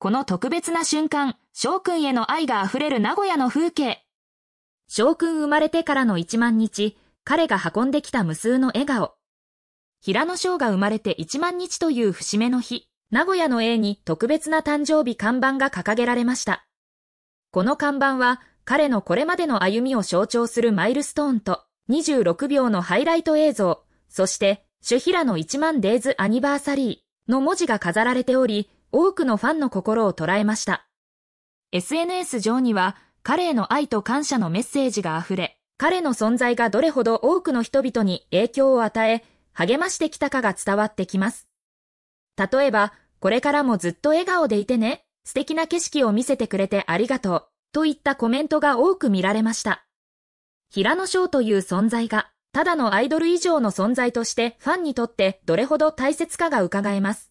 この特別な瞬間、翔くんへの愛が溢れる名古屋の風景。翔くん生まれてからの1万日、彼が運んできた無数の笑顔。平野翔が生まれて1万日という節目の日、名古屋の A に特別な誕生日看板が掲げられました。この看板は、彼のこれまでの歩みを象徴するマイルストーンと、26秒のハイライト映像、そして、主平の1万デイズアニバーサリーの文字が飾られており、多くのファンの心を捉えました。SNS 上には彼への愛と感謝のメッセージが溢れ、彼の存在がどれほど多くの人々に影響を与え、励ましてきたかが伝わってきます。例えば、これからもずっと笑顔でいてね、素敵な景色を見せてくれてありがとう、といったコメントが多く見られました。平野翔という存在が、ただのアイドル以上の存在としてファンにとってどれほど大切かが伺えます。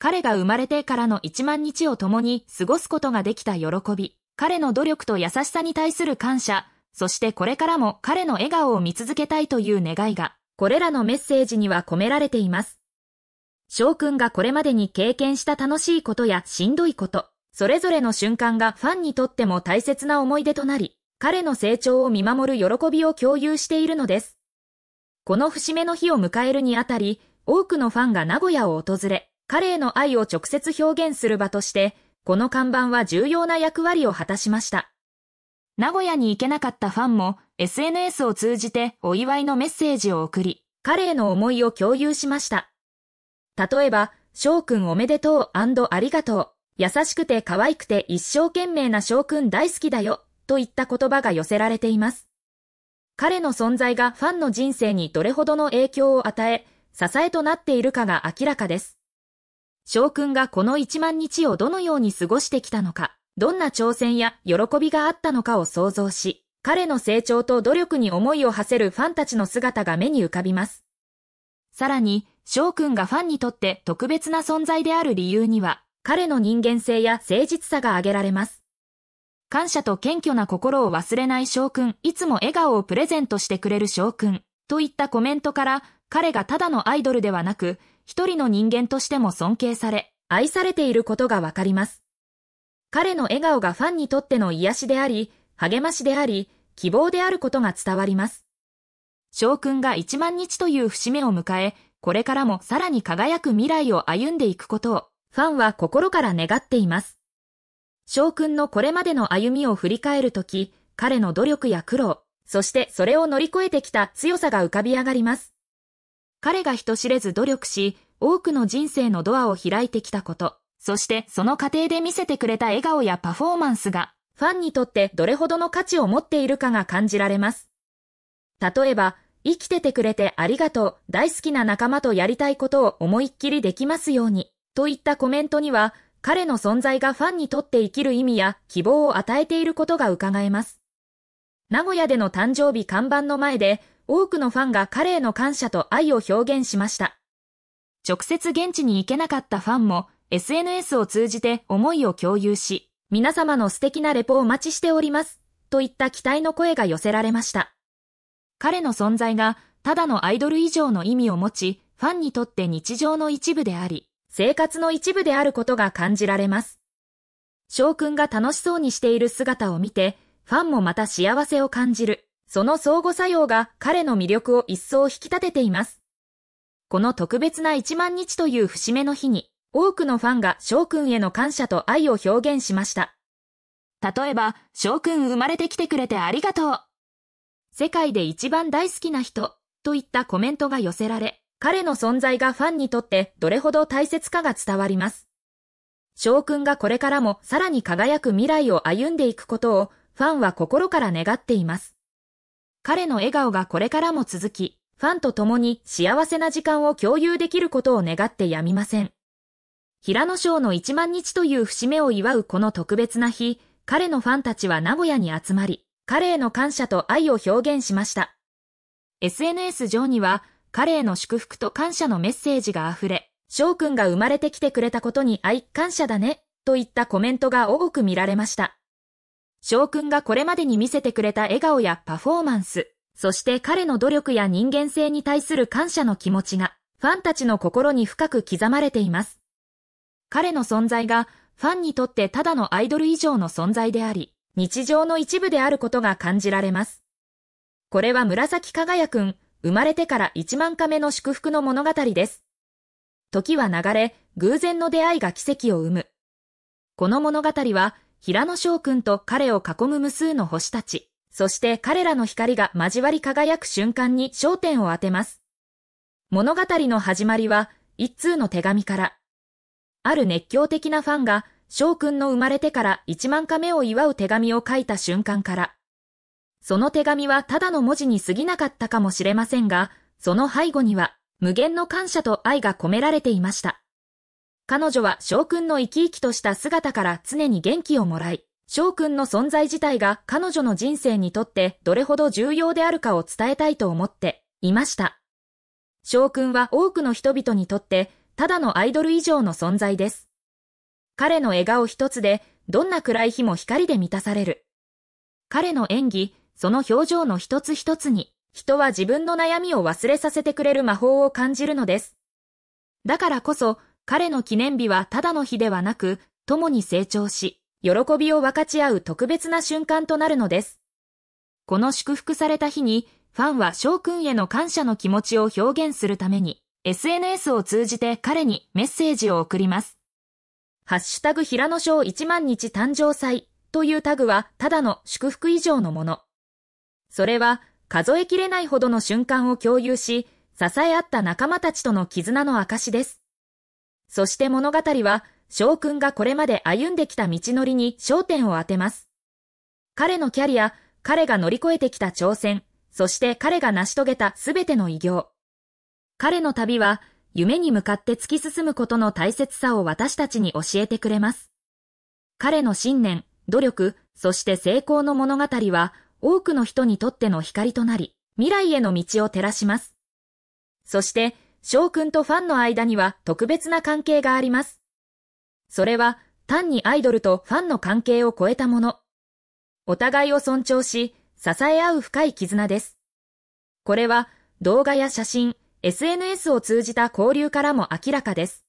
彼が生まれてからの1万日を共に過ごすことができた喜び、彼の努力と優しさに対する感謝、そしてこれからも彼の笑顔を見続けたいという願いが、これらのメッセージには込められています。翔くんがこれまでに経験した楽しいことやしんどいこと、それぞれの瞬間がファンにとっても大切な思い出となり、彼の成長を見守る喜びを共有しているのです。この節目の日を迎えるにあたり、多くのファンが名古屋を訪れ、彼への愛を直接表現する場として、この看板は重要な役割を果たしました。名古屋に行けなかったファンも SNS を通じてお祝いのメッセージを送り、彼への思いを共有しました。例えば、翔くんおめでとうありがとう。優しくて可愛くて一生懸命な翔くん大好きだよ。といった言葉が寄せられています。彼の存在がファンの人生にどれほどの影響を与え、支えとなっているかが明らかです。翔くんがこの1万日をどのように過ごしてきたのか、どんな挑戦や喜びがあったのかを想像し、彼の成長と努力に思いを馳せるファンたちの姿が目に浮かびます。さらに、翔くんがファンにとって特別な存在である理由には、彼の人間性や誠実さが挙げられます。感謝と謙虚な心を忘れない翔くん、いつも笑顔をプレゼントしてくれる翔くん、といったコメントから、彼がただのアイドルではなく、一人の人間としても尊敬され、愛されていることがわかります。彼の笑顔がファンにとっての癒しであり、励ましであり、希望であることが伝わります。翔くんが1万日という節目を迎え、これからもさらに輝く未来を歩んでいくことを、ファンは心から願っています。翔くんのこれまでの歩みを振り返るとき、彼の努力や苦労、そしてそれを乗り越えてきた強さが浮かび上がります。彼が人知れず努力し、多くの人生のドアを開いてきたこと、そしてその過程で見せてくれた笑顔やパフォーマンスが、ファンにとってどれほどの価値を持っているかが感じられます。例えば、生きててくれてありがとう、大好きな仲間とやりたいことを思いっきりできますように、といったコメントには、彼の存在がファンにとって生きる意味や希望を与えていることが伺えます。名古屋での誕生日看板の前で、多くのファンが彼への感謝と愛を表現しました。直接現地に行けなかったファンも SNS を通じて思いを共有し、皆様の素敵なレポをお待ちしております、といった期待の声が寄せられました。彼の存在がただのアイドル以上の意味を持ち、ファンにとって日常の一部であり、生活の一部であることが感じられます。翔くんが楽しそうにしている姿を見て、ファンもまた幸せを感じる。その相互作用が彼の魅力を一層引き立てています。この特別な1万日という節目の日に、多くのファンが翔くんへの感謝と愛を表現しました。例えば、翔くん生まれてきてくれてありがとう。世界で一番大好きな人、といったコメントが寄せられ、彼の存在がファンにとってどれほど大切かが伝わります。翔くんがこれからもさらに輝く未来を歩んでいくことをファンは心から願っています。彼の笑顔がこれからも続き、ファンと共に幸せな時間を共有できることを願ってやみません。平野翔の1万日という節目を祝うこの特別な日、彼のファンたちは名古屋に集まり、彼への感謝と愛を表現しました。SNS 上には、彼への祝福と感謝のメッセージが溢れ、翔くんが生まれてきてくれたことに愛、感謝だね、といったコメントが多く見られました。翔くんがこれまでに見せてくれた笑顔やパフォーマンス、そして彼の努力や人間性に対する感謝の気持ちが、ファンたちの心に深く刻まれています。彼の存在が、ファンにとってただのアイドル以上の存在であり、日常の一部であることが感じられます。これは紫かがやくん、生まれてから1万日目の祝福の物語です。時は流れ、偶然の出会いが奇跡を生む。この物語は、平野翔くんと彼を囲む無数の星たち、そして彼らの光が交わり輝く瞬間に焦点を当てます。物語の始まりは、一通の手紙から。ある熱狂的なファンが、翔くんの生まれてから1万日目を祝う手紙を書いた瞬間から。その手紙はただの文字に過ぎなかったかもしれませんが、その背後には無限の感謝と愛が込められていました。彼女は翔くんの生き生きとした姿から常に元気をもらい、翔くんの存在自体が彼女の人生にとってどれほど重要であるかを伝えたいと思っていました。翔くんは多くの人々にとってただのアイドル以上の存在です。彼の笑顔一つでどんな暗い日も光で満たされる。彼の演技、その表情の一つ一つに、人は自分の悩みを忘れさせてくれる魔法を感じるのです。だからこそ、彼の記念日はただの日ではなく、共に成長し、喜びを分かち合う特別な瞬間となるのです。この祝福された日に、ファンは翔くんへの感謝の気持ちを表現するために、SNS を通じて彼にメッセージを送ります。ハッシュタグ平野翔1万日誕生祭というタグはただの祝福以上のもの。それは数えきれないほどの瞬間を共有し、支え合った仲間たちとの絆の証です。そして物語は、翔くんがこれまで歩んできた道のりに焦点を当てます。彼のキャリア、彼が乗り越えてきた挑戦、そして彼が成し遂げたすべての偉業。彼の旅は、夢に向かって突き進むことの大切さを私たちに教えてくれます。彼の信念、努力、そして成功の物語は、多くの人にとっての光となり、未来への道を照らします。そして、翔くんとファンの間には特別な関係があります。それは、単にアイドルとファンの関係を超えたもの。お互いを尊重し、支え合う深い絆です。これは、動画や写真、SNS を通じた交流からも明らかです。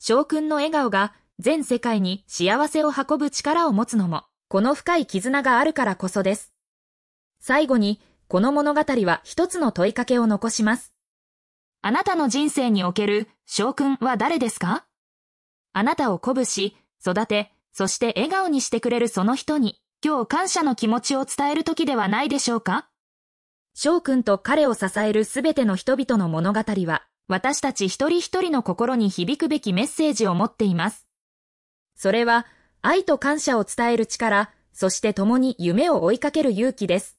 翔くんの笑顔が全世界に幸せを運ぶ力を持つのも、この深い絆があるからこそです。最後に、この物語は一つの問いかけを残します。あなたの人生における将軍は誰ですか？あなたを鼓舞し、育て、そして笑顔にしてくれるその人に、今日感謝の気持ちを伝える時ではないでしょうか？翔くんと彼を支えるすべての人々の物語は、私たち一人一人の心に響くべきメッセージを持っています。それは、愛と感謝を伝える力、そして共に夢を追いかける勇気です。